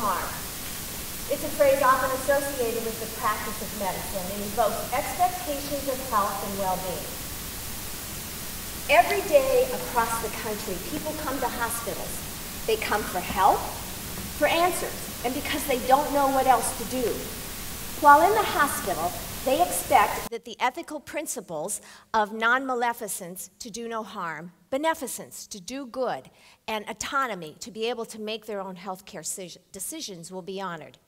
harm. It's a phrase often associated with the practice of medicine and evokes expectations of health and well-being. Every day across the country, people come to hospitals. They come for help, for answers, and because they don't know what else to do. While in the hospital, they expect that the ethical principles of non maleficence, to do no harm, beneficence, to do good, and autonomy, to be able to make their own healthcare decisions, will be honored.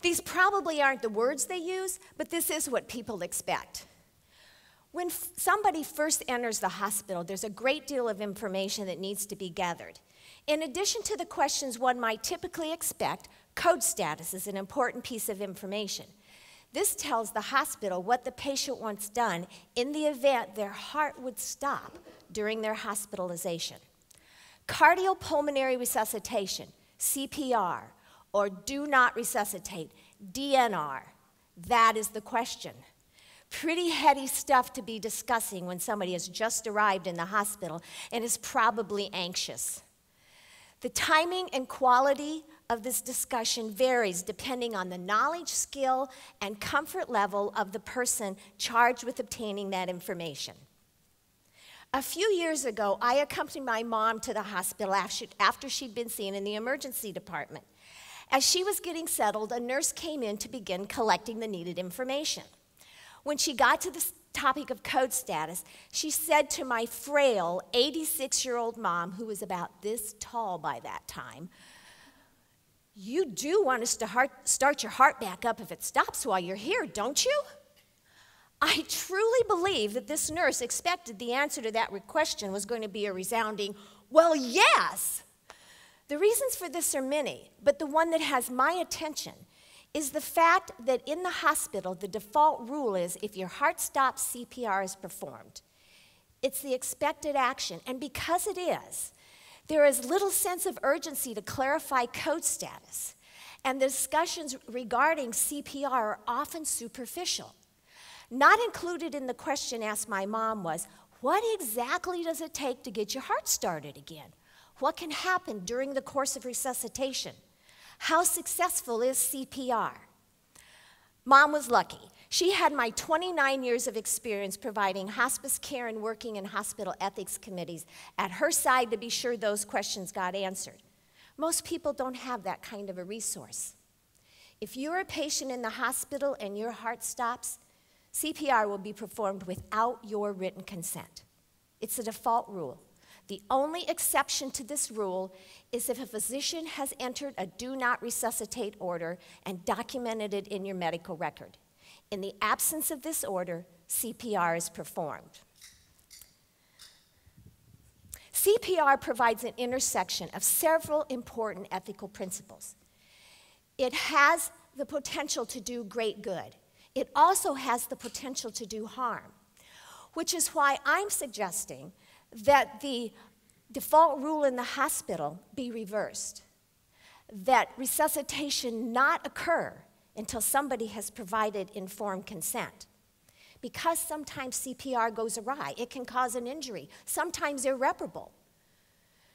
These probably aren't the words they use, but this is what people expect. When somebody first enters the hospital, there's a great deal of information that needs to be gathered. In addition to the questions one might typically expect, code status is an important piece of information. This tells the hospital what the patient wants done in the event their heart would stop during their hospitalization. Cardiopulmonary resuscitation, CPR, or do not resuscitate, DNR, that is the question. Pretty heady stuff to be discussing when somebody has just arrived in the hospital and is probably anxious. The timing and quality of this discussion varies depending on the knowledge, skill, and comfort level of the person charged with obtaining that information. A few years ago, I accompanied my mom to the hospital after she'd been seen in the emergency department. As she was getting settled, a nurse came in to begin collecting the needed information. When she got to the topic of code status, she said to my frail 86 year old mom, who was about this tall by that time, You do want us to heart, start your heart back up if it stops while you're here, don't you? I truly believe that this nurse expected the answer to that question was going to be a resounding, Well, yes. The reasons for this are many, but the one that has my attention is the fact that in the hospital, the default rule is if your heart stops, CPR is performed. It's the expected action, and because it is, there is little sense of urgency to clarify code status, and the discussions regarding CPR are often superficial. Not included in the question asked my mom was, What exactly does it take to get your heart started again? What can happen during the course of resuscitation? How successful is CPR? Mom was lucky. She had my 29 years of experience providing hospice care and working in hospital ethics committees at her side to be sure those questions got answered. Most people don't have that kind of a resource. If you're a patient in the hospital and your heart stops, CPR will be performed without your written consent. It's a default rule. The only exception to this rule is if a physician has entered a do not resuscitate order and documented it in your medical record. In the absence of this order, CPR is performed. CPR provides an intersection of several important ethical principles. It has the potential to do great good. It also has the potential to do harm, which is why I'm suggesting that the default rule in the hospital be reversed, that resuscitation not occur until somebody has provided informed consent. Because sometimes CPR goes awry, it can cause an injury, sometimes irreparable.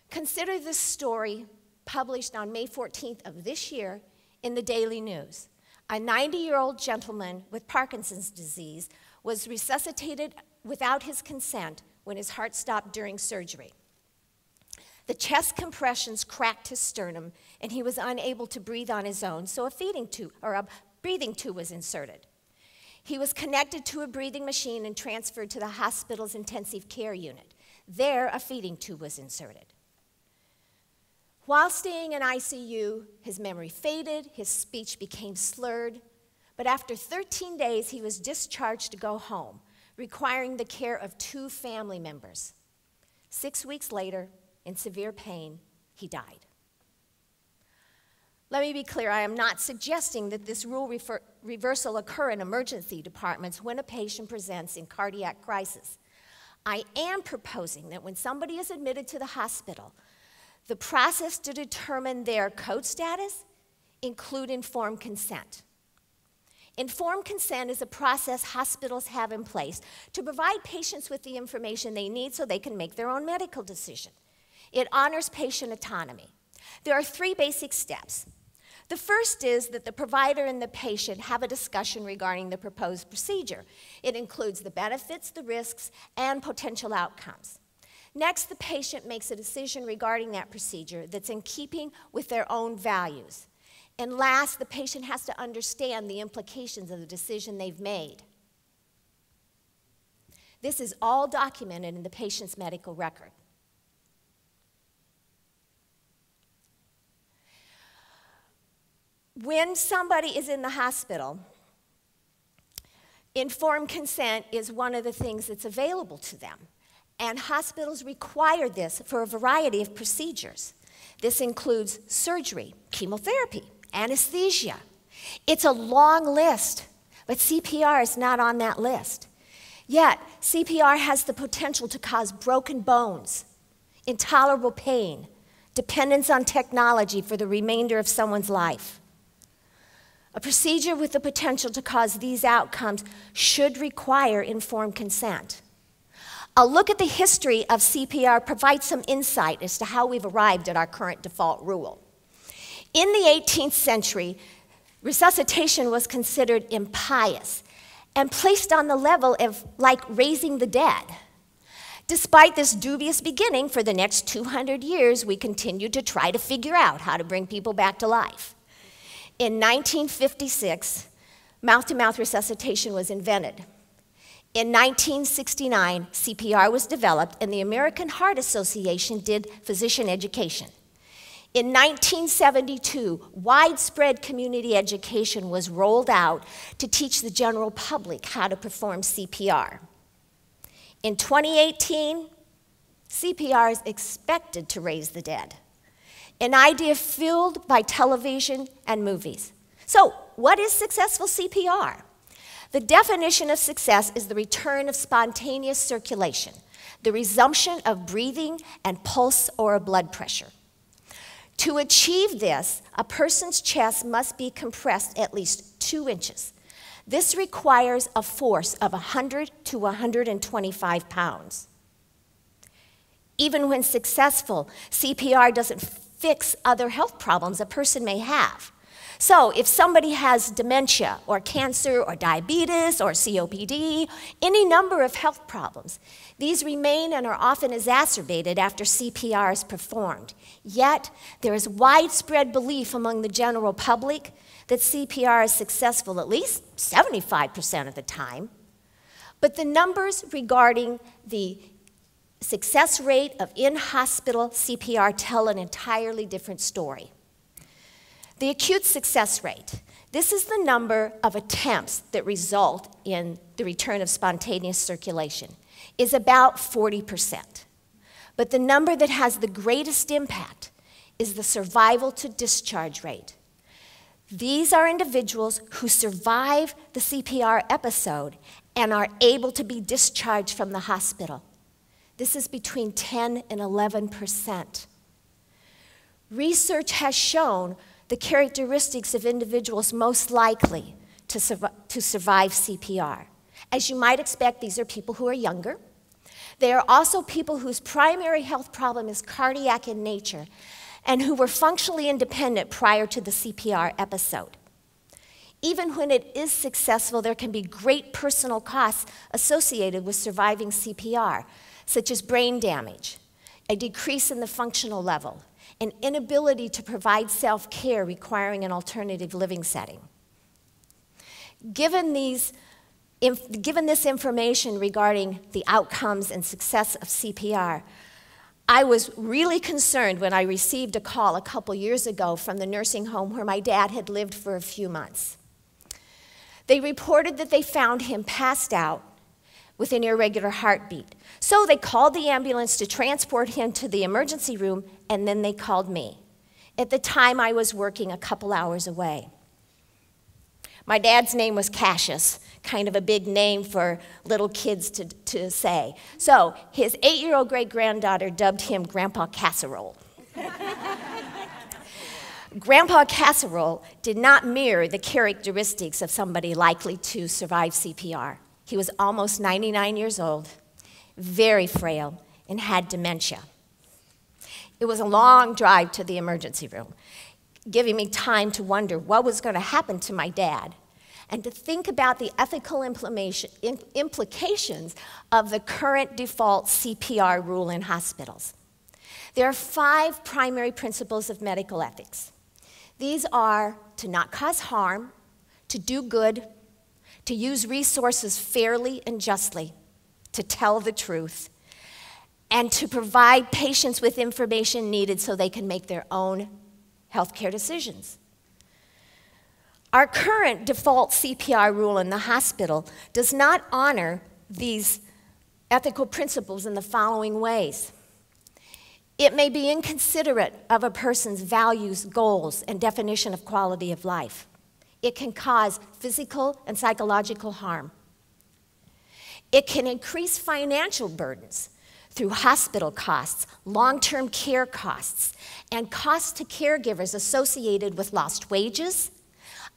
Consider this story published on May 14th of this year in the Daily News. A 90 year old gentleman with Parkinson's disease was resuscitated without his consent when his heart stopped during surgery. The chest compressions cracked his sternum, and he was unable to breathe on his own, so a feeding tube or a breathing tube was inserted. He was connected to a breathing machine and transferred to the hospital's intensive care unit. There, a feeding tube was inserted. While staying in ICU, his memory faded, his speech became slurred, but after 13 days, he was discharged to go home, requiring the care of two family members. Six weeks later, in severe pain, he died. Let me be clear I am not suggesting that this rule reversal occur in emergency departments when a patient presents in cardiac crisis. I am proposing that when somebody is admitted to the hospital, the process to determine their code status include informed consent. Informed consent is a process hospitals have in place to provide patients with the information they need so they can make their own medical decision. It honors patient autonomy. There are three basic steps. The first is that the provider and the patient have a discussion regarding the proposed procedure. It includes the benefits, the risks, and potential outcomes. Next, the patient makes a decision regarding that procedure that's in keeping with their own values. And last, the patient has to understand the implications of the decision they've made. This is all documented in the patient's medical record. When somebody is in the hospital, informed consent is one of the things that's available to them. And hospitals require this for a variety of procedures. This includes surgery, chemotherapy, anesthesia. It's a long list, but CPR is not on that list. Yet, CPR has the potential to cause broken bones, intolerable pain, dependence on technology for the remainder of someone's life. A procedure with the potential to cause these outcomes should require informed consent. A look at the history of CPR provides some insight as to how we've arrived at our current default rule. In the 18th century, resuscitation was considered impious and placed on the level of like raising the dead. Despite this dubious beginning, for the next 200 years, we continued to try to figure out how to bring people back to life. In 1956, mouth to mouth resuscitation was invented. In 1969, CPR was developed, and the American Heart Association did physician education. In 1972, widespread community education was rolled out to teach the general public how to perform CPR. In 2018, CPR is expected to raise the dead an idea fueled by television and movies. So, what is successful CPR? The definition of success is the return of spontaneous circulation, the resumption of breathing and pulse or blood pressure. To achieve this, a person's chest must be compressed at least two inches. This requires a force of 100 to 125 pounds. Even when successful, CPR doesn't fix other health problems a person may have. So, if somebody has dementia or cancer or diabetes or COPD, any number of health problems, these remain and are often exacerbated after CPR is performed. Yet, there is widespread belief among the general public that CPR is successful at least 75% of the time. But the numbers regarding the success rate of in hospital CPR tell an entirely different story. The acute success rate this is the number of attempts that result in the return of spontaneous circulation is about 40%. But the number that has the greatest impact is the survival to discharge rate. These are individuals who survive the CPR episode and are able to be discharged from the hospital. This is between 10 and 11 percent. Research has shown the characteristics of individuals most likely to, survive, to survive CPR. As you might expect, these are people who are younger. They are also people whose primary health problem is cardiac in nature and who were functionally independent prior to the CPR episode. Even when it is successful, there can be great personal costs associated with surviving CPR, such as brain damage, a decrease in the functional level, an inability to provide self care requiring an alternative living setting. Given, these, given this information regarding the outcomes and success of CPR, I was really concerned when I received a call a couple years ago from the nursing home where my dad had lived for a few months. They reported that they found him passed out with an irregular heartbeat. So they called the ambulance to transport him to the emergency room, and then they called me. At the time, I was working a couple hours away. My dad's name was Cassius, kind of a big name for little kids to, to say. So his eight year old great granddaughter dubbed him Grandpa Casserole. Grandpa Casserole did not mirror the characteristics of somebody likely to survive CPR. He was almost 99 years old, very frail, and had dementia. It was a long drive to the emergency room. giving me time to wonder what was going to happen to my dad and to think about the ethical implications of the current default CPR rule in hospitals. There are five primary principles of medical ethics. These are to not cause harm, to do good, to use resources fairly and justly, to tell the truth, and to provide patients with information needed so they can make their own healthcare decisions. Our current default CPR rule in the hospital does not honor these ethical principles in the following ways. It may be inconsiderate of a person's values, goals, and definition of quality of life. It can cause physical and psychological harm. It can increase financial burdens through hospital costs, long term care costs, and costs to caregivers associated with lost wages,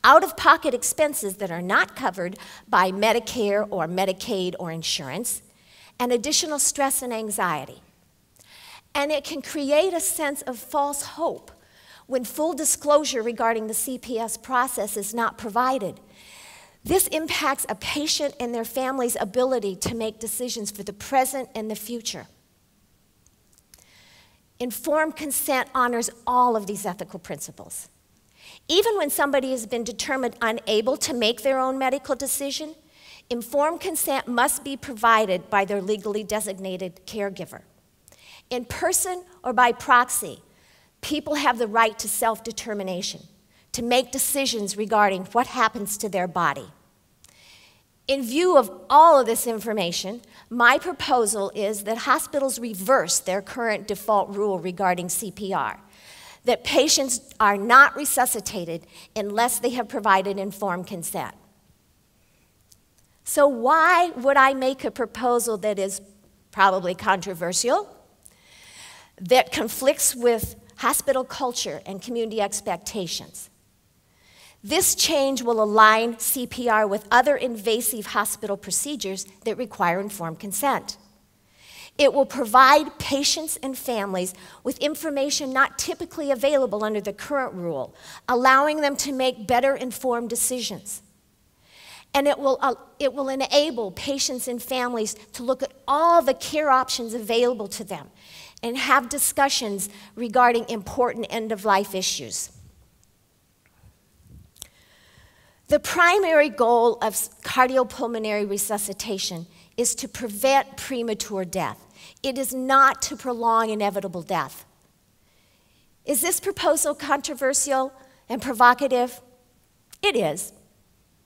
out of pocket expenses that are not covered by Medicare or Medicaid or insurance, and additional stress and anxiety. And it can create a sense of false hope when full disclosure regarding the CPR process is not provided. This impacts a patient and their family's ability to make decisions for the present and the future. Informed consent honors all of these ethical principles. Even when somebody has been determined unable to make their own medical decision, informed consent must be provided by their legally designated caregiver. In person or by proxy, people have the right to self determination, to make decisions regarding what happens to their body. In view of all of this information, my proposal is that hospitals reverse their current default rule regarding CPR that patients are not resuscitated unless they have provided informed consent. So, why would I make a proposal that is probably controversial, that conflicts with hospital culture and community expectations? This change will align CPR with other invasive hospital procedures that require informed consent. It will provide patients and families with information not typically available under the current rule, allowing them to make better informed decisions. And it will, uh, it will enable patients and families to look at all the care options available to them and have discussions regarding important end of life issues. The primary goal of cardiopulmonary resuscitation is to prevent premature death. It is not to prolong inevitable death. Is this proposal controversial and provocative? It is.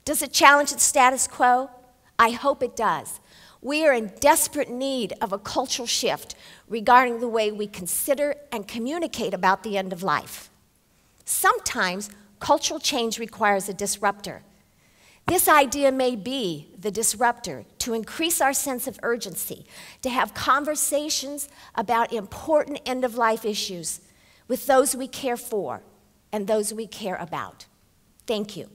Does it challenge the status quo? I hope it does. We are in desperate need of a cultural shift regarding the way we consider and communicate about the end of life. Sometimes cultural change requires a disruptor. This idea may be the disruptor to increase our sense of urgency, to have conversations about important end of life issues with those we care for and those we care about. Thank you.